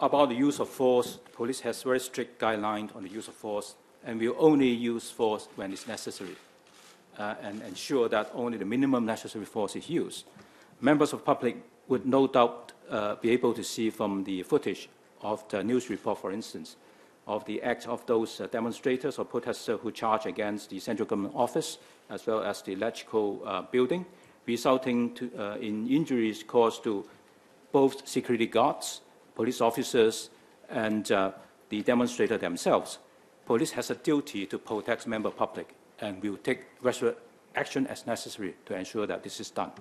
About the use of force, police has very strict guidelines on the use of force, and will only use force when it's necessary, uh, and ensure that only the minimum necessary force is used. Members of public would no doubt uh, be able to see from the footage of the news report, for instance, of the acts of those uh, demonstrators or protesters who charged against the central government office as well as the electrical uh, building, resulting to, uh, in injuries caused to both security guards, police officers, and uh, the demonstrator themselves. Police has a duty to protect member public and will take action as necessary to ensure that this is done.